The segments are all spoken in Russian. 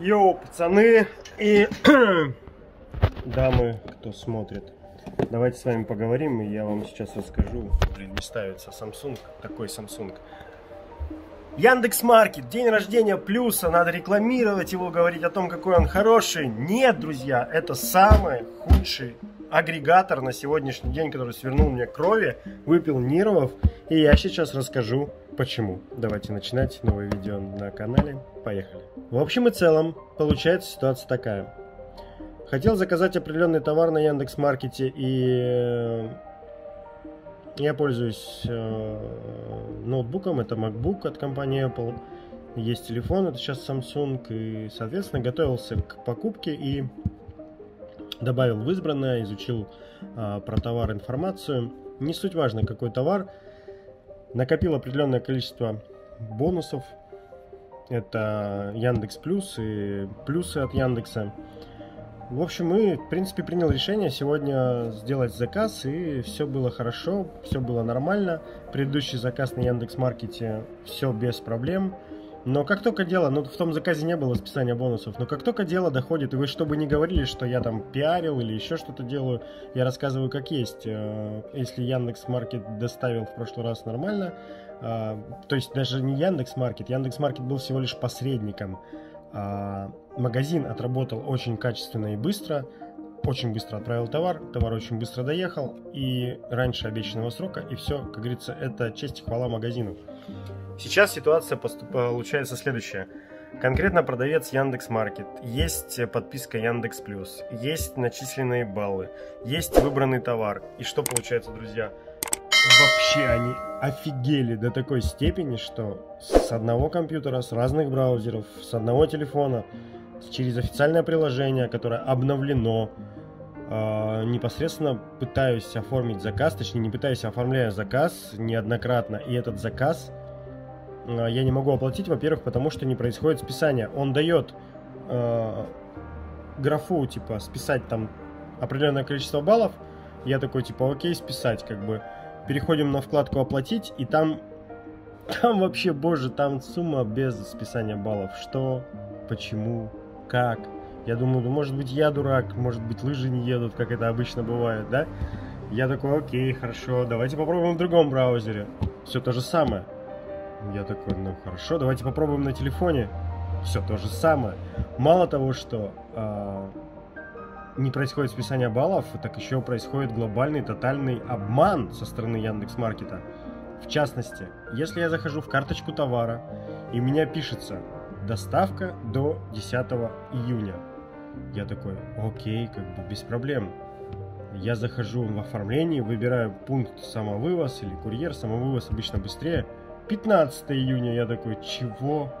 Йоу, пацаны и дамы, кто смотрит. Давайте с вами поговорим, и я вам сейчас расскажу. Блин, не ставится Samsung, такой Samsung. Яндекс Маркет, день рождения плюса, надо рекламировать его, говорить о том, какой он хороший. Нет, друзья, это самый худший агрегатор на сегодняшний день, который свернул мне крови, выпил нервов. И я сейчас расскажу, почему. Давайте начинать новое видео на канале. Поехали. В общем и целом, получается ситуация такая. Хотел заказать определенный товар на Яндекс Маркете и э, я пользуюсь э, ноутбуком, это MacBook от компании Apple. Есть телефон, это сейчас Samsung, и, соответственно, готовился к покупке и добавил в избранное, изучил э, про товар информацию. Не суть важно, какой товар. Накопил определенное количество бонусов. Это Яндекс Плюс и плюсы от Яндекса. В общем, мы, в принципе, принял решение сегодня сделать заказ, и все было хорошо, все было нормально. Предыдущий заказ на Яндекс Маркете все без проблем. Но как только дело, ну в том заказе не было списания бонусов, но как только дело доходит, и вы чтобы не говорили, что я там пиарил или еще что-то делаю, я рассказываю как есть. Э, если Яндекс Маркет доставил в прошлый раз нормально, э, то есть даже не Яндекс Маркет, Яндекс Маркет был всего лишь посредником магазин отработал очень качественно и быстро, очень быстро отправил товар, товар очень быстро доехал и раньше обещанного срока, и все, как говорится, это честь и хвала магазину. Сейчас ситуация поступ... получается следующая. Конкретно продавец Яндекс Маркет, есть подписка Яндекс Плюс, есть начисленные баллы, есть выбранный товар. И что получается, друзья? Вообще они офигели до такой степени, что с одного компьютера, с разных браузеров, с одного телефона, через официальное приложение, которое обновлено, э, непосредственно пытаюсь оформить заказ, точнее не пытаюсь, а оформляю заказ неоднократно, и этот заказ э, я не могу оплатить, во-первых, потому что не происходит списание. Он дает э, графу, типа, списать там определенное количество баллов, я такой, типа, окей, списать, как бы, переходим на вкладку «Оплатить», и там, там вообще, боже, там сумма без списания баллов. Что? Почему? Как? Я думаю, ну, может быть, я дурак, может быть, лыжи не едут, как это обычно бывает, да? Я такой, окей, хорошо, давайте попробуем в другом браузере. Все то же самое. Я такой, ну хорошо, давайте попробуем на телефоне. Все то же самое. Мало того, что э, не происходит списание баллов, так еще происходит глобальный тотальный обман со стороны Яндекс Маркета. В частности, если я захожу в карточку товара и у меня пишется доставка до 10 июня, я такой, окей, как бы без проблем. Я захожу в оформление, выбираю пункт самовывоз или курьер, самовывоз обычно быстрее. 15 июня я такой, чего?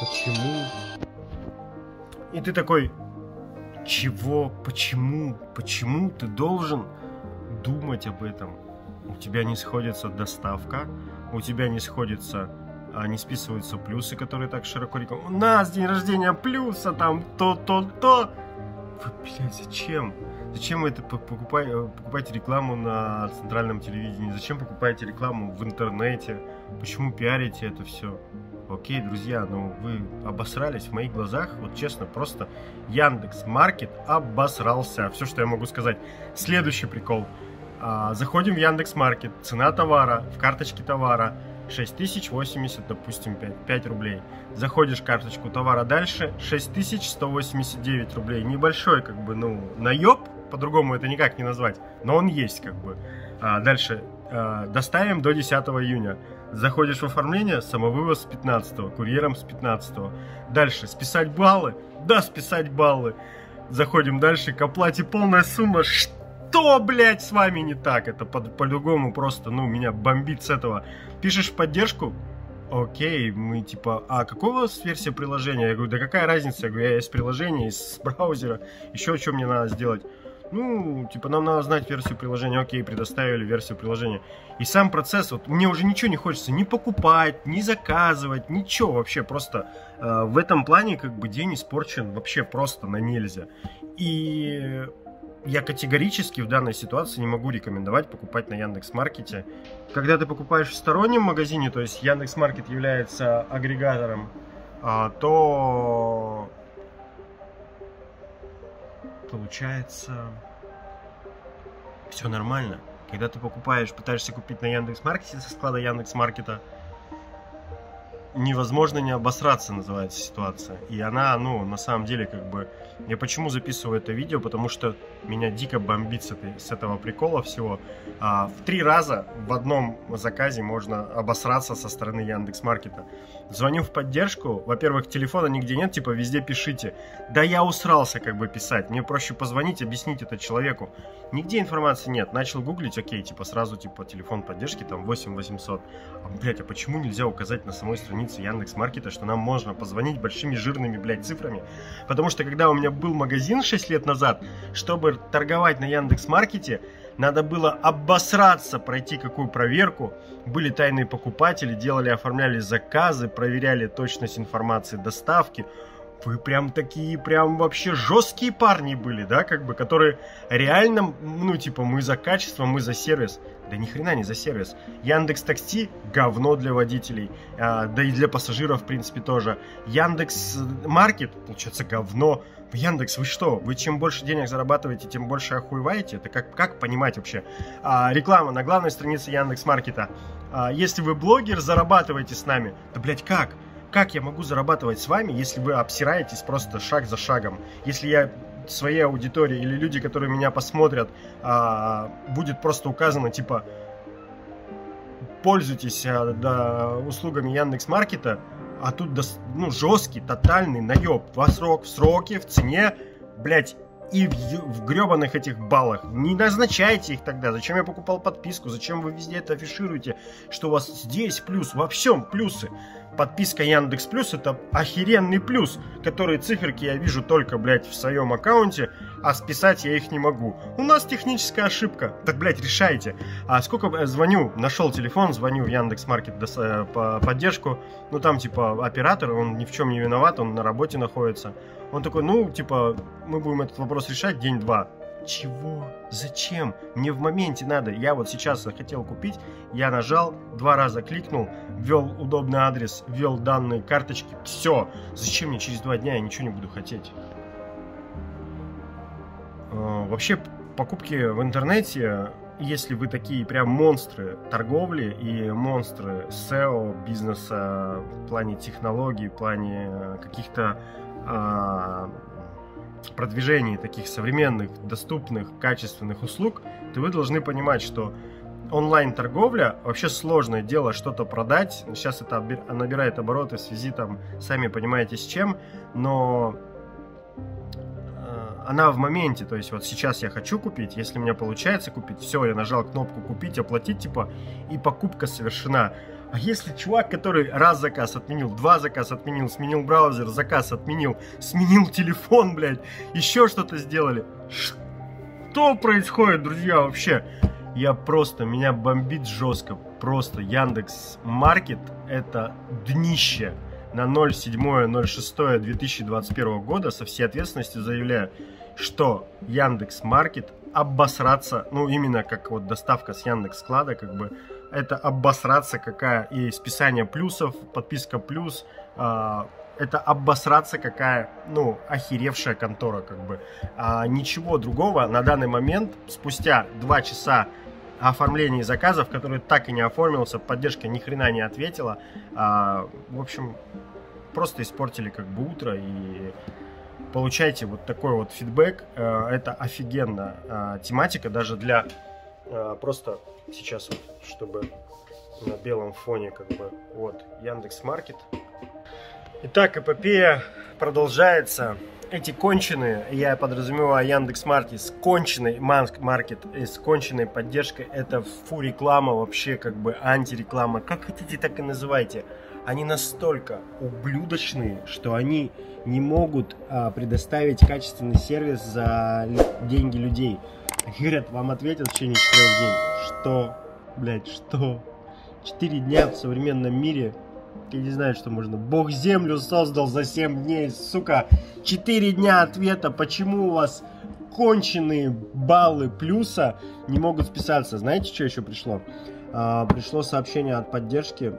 Почему? И ты такой, чего, почему, почему ты должен думать об этом? У тебя не сходится доставка, у тебя не сходится, а не списываются плюсы, которые так широко рекламируют. У нас день рождения плюса, там то-то-то. Вы, блядь, зачем? Зачем вы это покупаете, э, покупаете рекламу на центральном телевидении? Зачем покупаете рекламу в интернете? Почему пиарите это все? Окей, друзья, ну вы обосрались в моих глазах, вот честно, просто Яндекс Маркет обосрался. Все, что я могу сказать. Следующий прикол. А, заходим в Яндекс Маркет, цена товара в карточке товара 6080, допустим, 5, 5 рублей. Заходишь в карточку товара дальше, 6189 рублей. Небольшой, как бы, ну, наеб, по-другому это никак не назвать, но он есть, как бы. А, дальше, а, доставим до 10 июня. Заходишь в оформление, самовывоз с 15 курьером с 15 Дальше, списать баллы? Да, списать баллы. Заходим дальше, к оплате полная сумма. Что, блядь, с вами не так? Это по-другому по просто, ну, меня бомбит с этого. Пишешь поддержку, окей, мы типа, а какой у вас версия приложения? Я говорю, да какая разница? Я говорю, я из приложения, из браузера, еще что мне надо сделать? Ну, типа, нам надо знать версию приложения, окей, предоставили версию приложения. И сам процесс, вот мне уже ничего не хочется ни покупать, ни заказывать, ничего вообще, просто э, в этом плане как бы день испорчен вообще просто на нельзя. И я категорически в данной ситуации не могу рекомендовать покупать на Яндекс Маркете. Когда ты покупаешь в стороннем магазине, то есть Яндекс Маркет является агрегатором, а, то получается, все нормально. Когда ты покупаешь, пытаешься купить на Яндекс.Маркете со склада Яндекс.Маркета, невозможно не обосраться, называется ситуация. И она, ну, на самом деле, как бы... Я почему записываю это видео? Потому что меня дико бомбит с, этой, с этого прикола всего. А, в три раза в одном заказе можно обосраться со стороны Яндекс Маркета. Звоню в поддержку. Во-первых, телефона нигде нет, типа везде пишите. Да я усрался как бы писать. Мне проще позвонить, объяснить это человеку. Нигде информации нет. Начал гуглить, окей, типа сразу типа телефон поддержки там 8800. А, блядь, а почему нельзя указать на самой странице Яндекс Маркета, что нам можно позвонить большими жирными, блядь, цифрами? Потому что когда у меня был магазин 6 лет назад, чтобы торговать на Яндекс Маркете, надо было обосраться, пройти какую проверку. Были тайные покупатели, делали, оформляли заказы, проверяли точность информации доставки. Вы прям такие, прям вообще жесткие парни были, да, как бы, которые реально, ну, типа, мы за качество, мы за сервис. Да ни хрена не за сервис. Яндекс Такси говно для водителей, а, да и для пассажиров, в принципе, тоже. Яндекс Маркет, получается, говно. Яндекс, вы что? Вы чем больше денег зарабатываете, тем больше охуеваете? Это как, как понимать вообще? А, реклама на главной странице Яндекс Маркета. А, если вы блогер, зарабатываете с нами. Да, блядь, как? Как я могу зарабатывать с вами, если вы обсираетесь просто шаг за шагом? Если я своей аудитории или люди, которые меня посмотрят, а, будет просто указано, типа, пользуйтесь а, да, услугами Яндекс Маркета, а тут ну, жесткий, тотальный наеб. В срок, в сроке, в цене, блять, и в, в гребаных этих баллах. Не назначайте их тогда. Зачем я покупал подписку? Зачем вы везде это афишируете? Что у вас здесь плюс, во всем плюсы подписка Яндекс Плюс это охеренный плюс, который циферки я вижу только, блядь, в своем аккаунте, а списать я их не могу. У нас техническая ошибка. Так, блядь, решайте. А сколько э, звоню, нашел телефон, звоню в Яндекс Маркет э, по поддержку, ну там типа оператор, он ни в чем не виноват, он на работе находится. Он такой, ну, типа, мы будем этот вопрос решать день-два. Чего? Зачем? Мне в моменте надо. Я вот сейчас хотел купить, я нажал, два раза кликнул, ввел удобный адрес, ввел данные карточки. Все. Зачем мне через два дня? Я ничего не буду хотеть. А, вообще, покупки в интернете, если вы такие прям монстры торговли и монстры SEO, бизнеса в плане технологий, в плане каких-то а, продвижении таких современных, доступных, качественных услуг, то вы должны понимать, что онлайн-торговля вообще сложное дело что-то продать. Сейчас это набирает обороты в связи там, сами понимаете с чем, но э, она в моменте, то есть вот сейчас я хочу купить, если у меня получается купить, все, я нажал кнопку купить, оплатить, типа, и покупка совершена. А если чувак, который раз заказ отменил, два заказ отменил, сменил браузер, заказ отменил, сменил телефон, блядь, еще что-то сделали. Что происходит, друзья, вообще? Я просто, меня бомбит жестко. Просто Яндекс Маркет это днище. На 07.06.2021 года со всей ответственностью заявляю, что Яндекс Маркет обосраться, ну именно как вот доставка с Яндекс Склада, как бы это обосраться какая и списание плюсов, подписка плюс, э, это обосраться какая, ну, охеревшая контора, как бы. А, ничего другого на данный момент, спустя два часа оформления заказов, который так и не оформился, поддержка ни хрена не ответила, а, в общем, просто испортили как бы утро и получайте вот такой вот фидбэк. Э, это офигенно э, тематика даже для э, просто сейчас вот, чтобы на белом фоне как бы вот Яндекс Маркет. Итак, эпопея продолжается. Эти конченые, я подразумеваю Яндекс Маркет с конченой маркет и с конченной поддержкой, это фу реклама вообще как бы антиреклама, как хотите так и называйте. Они настолько ублюдочные, что они не могут а, предоставить качественный сервис за деньги людей. Говорят, вам ответят в течение 4 дней. Что? Блять, что? 4 дня в современном мире я не знаю, что можно. Бог землю создал за 7 дней, сука. 4 дня ответа, почему у вас конченые баллы плюса не могут вписаться. Знаете, что еще пришло? а, пришло сообщение от поддержки,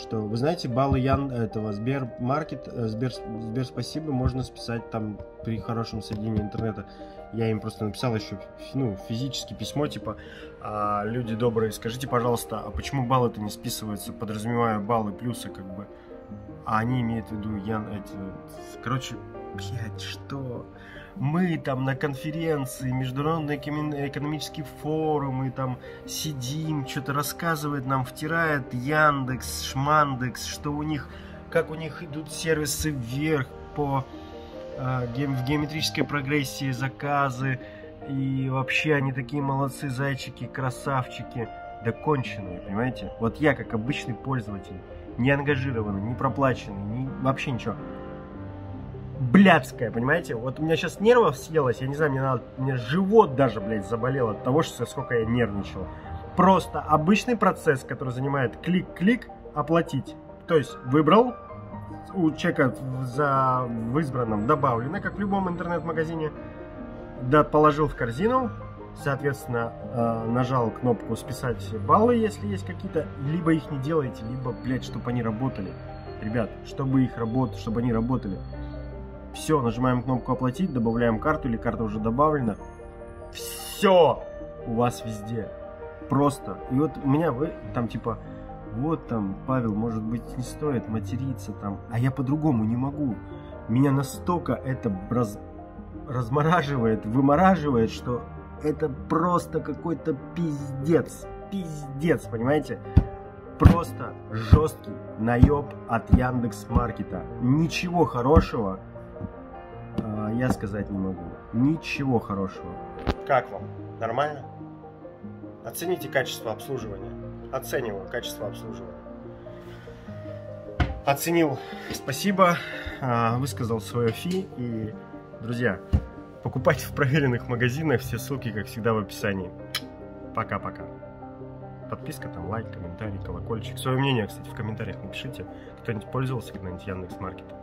что вы знаете, баллы Ян этого Сбермаркет, э, Сбер, Сбер спасибо можно списать там при хорошем соединении интернета. Я им просто написал еще ну, физически письмо, типа, а, люди добрые, скажите, пожалуйста, а почему баллы-то не списываются, подразумевая баллы плюсы, как бы. А они имеют в виду, Ян, эти, короче, блядь, что? мы там на конференции, международные экономические форумы, там сидим, что-то рассказывает нам, втирает Яндекс, Шмандекс, что у них, как у них идут сервисы вверх по в геометрической прогрессии заказы, и вообще они такие молодцы, зайчики, красавчики, да конченые, понимаете? Вот я, как обычный пользователь, не ангажированный, не проплаченный, не, вообще ничего, блядская, понимаете? Вот у меня сейчас нервов съелось, я не знаю, мне надо, мне живот даже, блядь, заболел от того, что сколько я нервничал. Просто обычный процесс, который занимает клик-клик, оплатить. То есть выбрал, у человека за, в избранном добавлено, как в любом интернет-магазине, да, положил в корзину, соответственно, э, нажал кнопку «Списать баллы», если есть какие-то, либо их не делаете, либо, блядь, чтобы они работали. Ребят, чтобы их работать, чтобы они работали. Все, нажимаем кнопку оплатить, добавляем карту или карта уже добавлена. Все у вас везде. Просто. И вот у меня вы там типа, вот там, Павел, может быть, не стоит материться там, а я по-другому не могу. Меня настолько это раз, размораживает, вымораживает, что это просто какой-то пиздец. Пиздец, понимаете? Просто жесткий наеб от Яндекс Маркета. Ничего хорошего а, я сказать не могу. Ничего хорошего. Как вам? Нормально? Оцените качество обслуживания. Оцениваю качество обслуживания. Оценил. Спасибо. А, высказал свое фи. И, друзья, покупайте в проверенных магазинах. Все ссылки, как всегда, в описании. Пока-пока. Подписка, там лайк, комментарий, колокольчик. Свое мнение, кстати, в комментариях напишите. Кто-нибудь пользовался когда-нибудь Яндекс.Маркетом?